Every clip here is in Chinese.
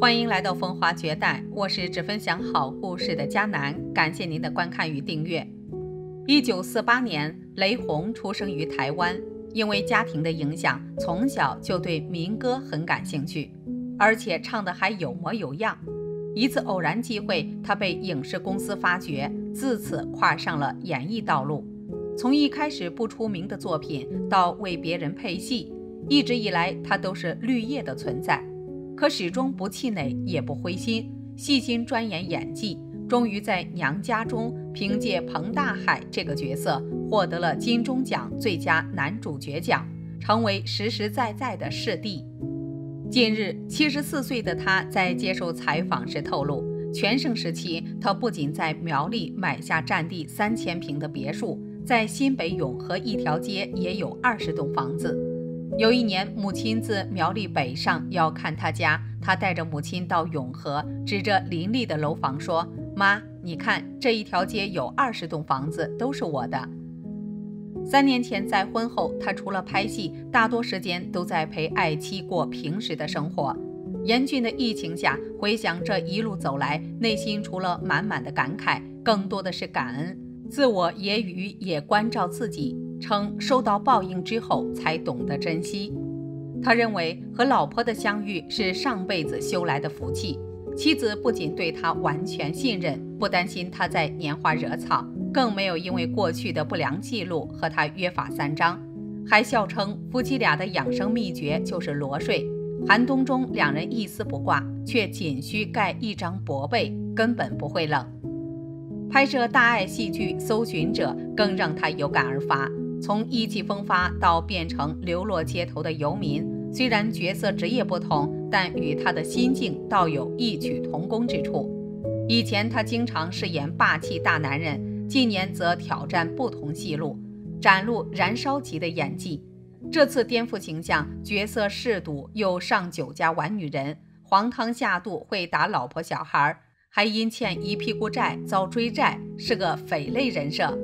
欢迎来到风华绝代，我是只分享好故事的佳楠，感谢您的观看与订阅。一九四八年，雷洪出生于台湾，因为家庭的影响，从小就对民歌很感兴趣，而且唱得还有模有样。一次偶然机会，他被影视公司发掘，自此跨上了演艺道路。从一开始不出名的作品，到为别人配戏，一直以来他都是绿叶的存在。可始终不气馁，也不灰心，细心钻研演技，终于在《娘家》中凭借彭大海这个角色获得了金钟奖最佳男主角奖，成为实实在在的视帝。近日，七十四岁的他在接受采访时透露，全盛时期他不仅在苗栗买下占地三千平的别墅，在新北永和一条街也有二十栋房子。有一年，母亲自苗栗北上要看他家，他带着母亲到永和，指着林立的楼房说：“妈，你看这一条街有二十栋房子，都是我的。”三年前再婚后，他除了拍戏，大多时间都在陪爱妻过平时的生活。严峻的疫情下，回想这一路走来，内心除了满满的感慨，更多的是感恩，自我揶揄也关照自己。称受到报应之后才懂得珍惜。他认为和老婆的相遇是上辈子修来的福气。妻子不仅对他完全信任，不担心他在拈花惹草，更没有因为过去的不良记录和他约法三章，还笑称夫妻俩的养生秘诀就是裸睡。寒冬中两人一丝不挂，却仅需盖一张薄被，根本不会冷。拍摄大爱戏剧《搜寻者》更让他有感而发。从意气风发到变成流落街头的游民，虽然角色职业不同，但与他的心境倒有异曲同工之处。以前他经常饰演霸气大男人，近年则挑战不同戏路，展露燃烧级的演技。这次颠覆形象，角色嗜赌又上酒家玩女人，黄汤下肚会打老婆小孩，还因欠一屁股债遭追债，是个匪类人设。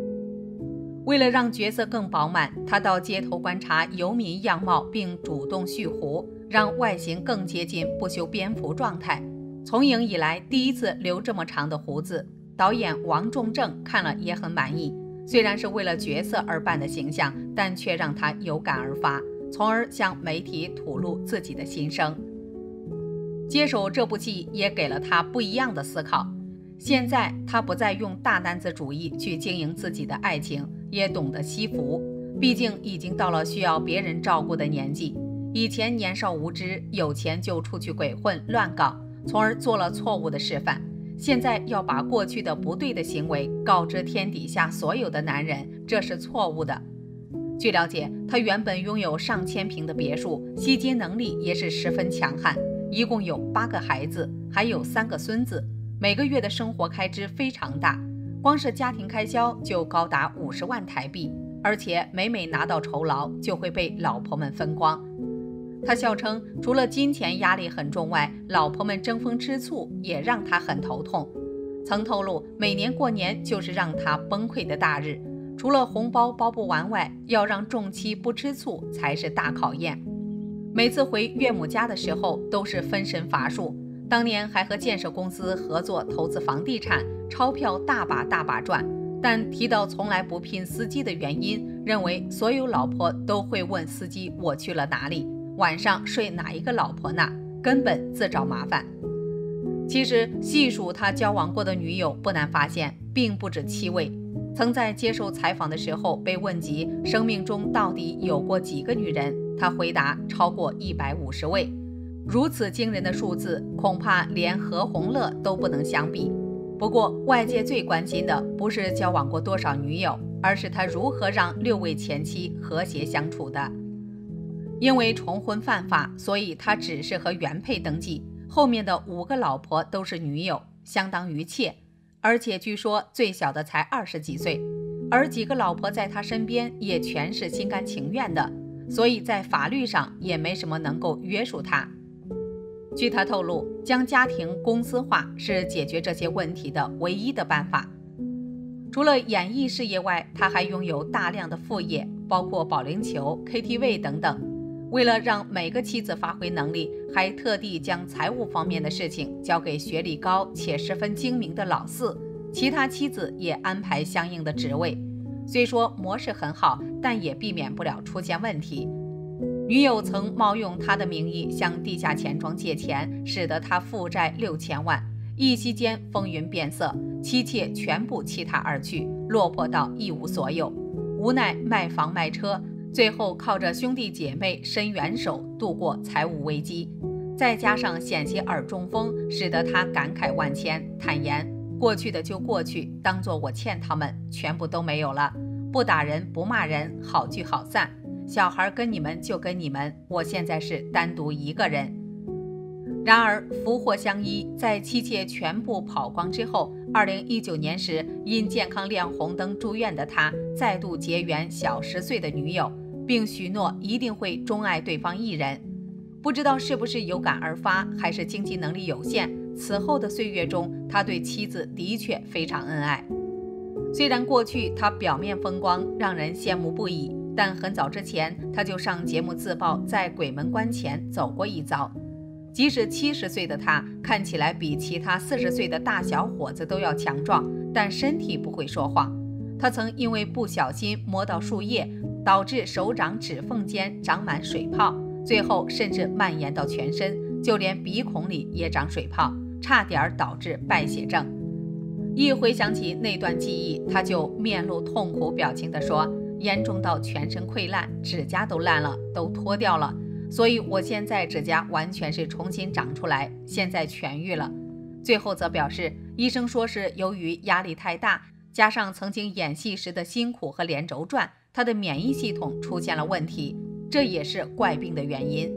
为了让角色更饱满，他到街头观察游民样貌，并主动蓄胡，让外形更接近不修边幅状态。从影以来第一次留这么长的胡子，导演王仲正看了也很满意。虽然是为了角色而扮的形象，但却让他有感而发，从而向媒体吐露自己的心声。接手这部戏也给了他不一样的思考。现在他不再用大男子主义去经营自己的爱情。也懂得惜福，毕竟已经到了需要别人照顾的年纪。以前年少无知，有钱就出去鬼混乱搞，从而做了错误的示范。现在要把过去的不对的行为告知天底下所有的男人，这是错误的。据了解，他原本拥有上千平的别墅，吸金能力也是十分强悍，一共有八个孩子，还有三个孙子，每个月的生活开支非常大。光是家庭开销就高达五十万台币，而且每每拿到酬劳就会被老婆们分光。他笑称，除了金钱压力很重外，老婆们争风吃醋也让他很头痛。曾透露，每年过年就是让他崩溃的大日，除了红包包不完外，要让众妻不吃醋才是大考验。每次回岳母家的时候，都是分身乏术。当年还和建设公司合作投资房地产。钞票大把大把赚，但提到从来不聘司机的原因，认为所有老婆都会问司机我去了哪里，晚上睡哪一个老婆那？根本自找麻烦。其实细数他交往过的女友，不难发现，并不止七位。曾在接受采访的时候被问及生命中到底有过几个女人，他回答超过一百五十位。如此惊人的数字，恐怕连何鸿乐都不能相比。不过，外界最关心的不是交往过多少女友，而是他如何让六位前妻和谐相处的。因为重婚犯法，所以他只是和原配登记，后面的五个老婆都是女友，相当于妾。而且据说最小的才二十几岁，而几个老婆在他身边也全是心甘情愿的，所以在法律上也没什么能够约束他。据他透露，将家庭公司化是解决这些问题的唯一的办法。除了演艺事业外，他还拥有大量的副业，包括保龄球、KTV 等等。为了让每个妻子发挥能力，还特地将财务方面的事情交给学历高且十分精明的老四，其他妻子也安排相应的职位。虽说模式很好，但也避免不了出现问题。女友曾冒用他的名义向地下钱庄借钱，使得他负债六千万。一夕间风云变色，妻妾全部弃他而去，落魄到一无所有，无奈卖房卖车。最后靠着兄弟姐妹伸援手度过财务危机，再加上险些耳中风，使得他感慨万千，坦言过去的就过去，当做我欠他们，全部都没有了。不打人不骂人，好聚好散。小孩跟你们就跟你们，我现在是单独一个人。然而福祸相依，在妻妾全部跑光之后，二零一九年时因健康亮红灯住院的他，再度结缘小十岁的女友。并许诺一定会钟爱对方一人，不知道是不是有感而发，还是经济能力有限。此后的岁月中，他对妻子的确非常恩爱。虽然过去他表面风光，让人羡慕不已，但很早之前他就上节目自曝在鬼门关前走过一遭。即使七十岁的他看起来比其他四十岁的大小伙子都要强壮，但身体不会说谎。他曾因为不小心摸到树叶。导致手掌指缝间长满水泡，最后甚至蔓延到全身，就连鼻孔里也长水泡，差点导致败血症。一回想起那段记忆，他就面露痛苦表情地说：“严重到全身溃烂，指甲都烂了，都脱掉了。所以我现在指甲完全是重新长出来，现在痊愈了。”最后则表示，医生说是由于压力太大，加上曾经演戏时的辛苦和连轴转。他的免疫系统出现了问题，这也是怪病的原因。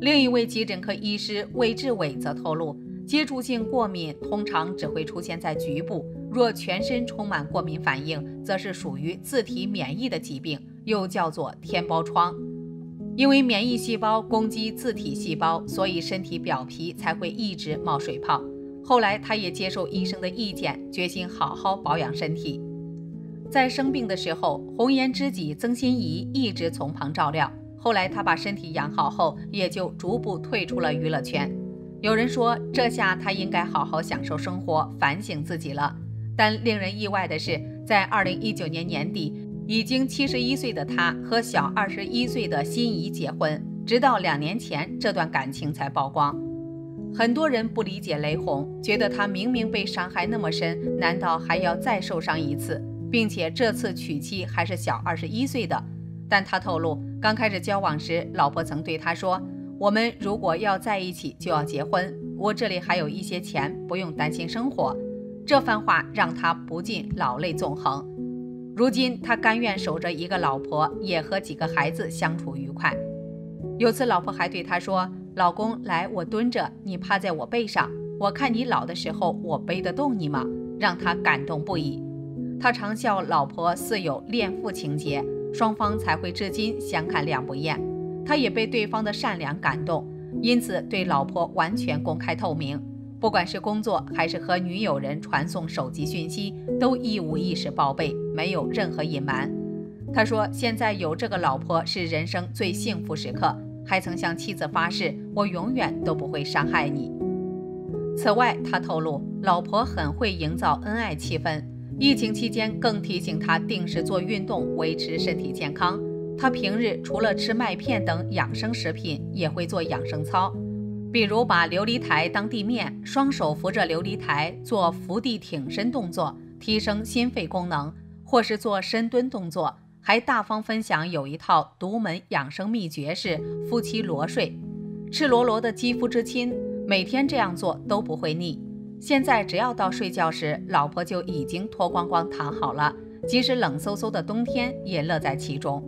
另一位急诊科医师魏志伟则透露，接触性过敏通常只会出现在局部，若全身充满过敏反应，则是属于自体免疫的疾病，又叫做天包疮。因为免疫细胞攻击自体细胞，所以身体表皮才会一直冒水泡。后来，他也接受医生的意见，决心好好保养身体。在生病的时候，红颜知己曾心怡一直从旁照料。后来他把身体养好后，也就逐步退出了娱乐圈。有人说，这下他应该好好享受生活，反省自己了。但令人意外的是，在二零一九年年底，已经七十一岁的他和小二十一岁的心仪结婚，直到两年前，这段感情才曝光。很多人不理解雷红，觉得他明明被伤害那么深，难道还要再受伤一次？并且这次娶妻还是小二十一岁的，但他透露，刚开始交往时，老婆曾对他说：“我们如果要在一起，就要结婚。我这里还有一些钱，不用担心生活。”这番话让他不禁老泪纵横。如今他甘愿守着一个老婆，也和几个孩子相处愉快。有次老婆还对他说：“老公，来，我蹲着，你趴在我背上，我看你老的时候，我背得动你吗？”让他感动不已。他常笑老婆似有恋父情节，双方才会至今相看两不厌。他也被对方的善良感动，因此对老婆完全公开透明。不管是工作还是和女友人传送手机讯息，都一五一十报备，没有任何隐瞒。他说：“现在有这个老婆是人生最幸福时刻。”还曾向妻子发誓：“我永远都不会伤害你。”此外，他透露，老婆很会营造恩爱气氛。疫情期间，更提醒他定时做运动，维持身体健康。他平日除了吃麦片等养生食品，也会做养生操，比如把琉璃台当地面，双手扶着琉璃台做伏地挺身动作，提升心肺功能；或是做深蹲动作。还大方分享有一套独门养生秘诀是夫妻裸睡，赤裸裸的肌肤之亲，每天这样做都不会腻。现在只要到睡觉时，老婆就已经脱光光躺好了，即使冷飕飕的冬天也乐在其中。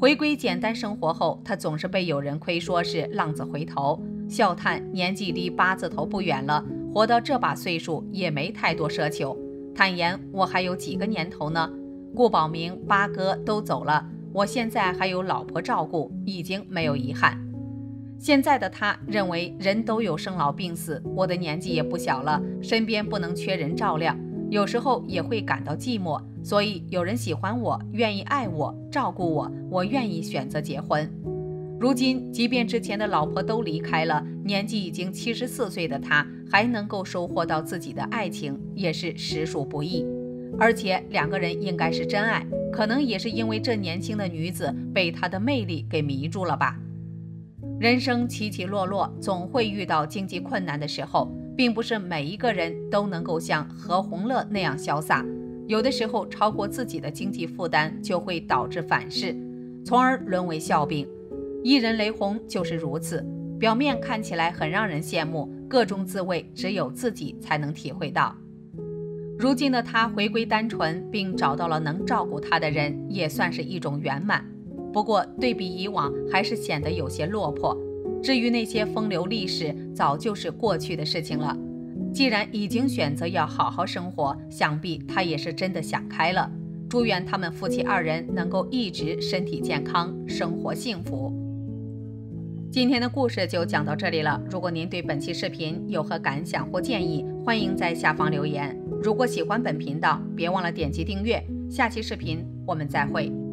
回归简单生活后，他总是被有人亏说是浪子回头，笑叹年纪离八字头不远了，活到这把岁数也没太多奢求。坦言我还有几个年头呢？顾宝明、八哥都走了，我现在还有老婆照顾，已经没有遗憾。现在的他认为人都有生老病死，我的年纪也不小了，身边不能缺人照料，有时候也会感到寂寞。所以有人喜欢我，愿意爱我，照顾我，我愿意选择结婚。如今，即便之前的老婆都离开了，年纪已经七十四岁的他，还能够收获到自己的爱情，也是实属不易。而且两个人应该是真爱，可能也是因为这年轻的女子被他的魅力给迷住了吧。人生起起落落，总会遇到经济困难的时候，并不是每一个人都能够像何鸿乐那样潇洒，有的时候超过自己的经济负担，就会导致反噬，从而沦为笑柄。艺人雷洪就是如此，表面看起来很让人羡慕，各种滋味只有自己才能体会到。如今的他回归单纯，并找到了能照顾他的人，也算是一种圆满。不过对比以往，还是显得有些落魄。至于那些风流历史，早就是过去的事情了。既然已经选择要好好生活，想必他也是真的想开了。祝愿他们夫妻二人能够一直身体健康，生活幸福。今天的故事就讲到这里了。如果您对本期视频有何感想或建议，欢迎在下方留言。如果喜欢本频道，别忘了点击订阅。下期视频我们再会。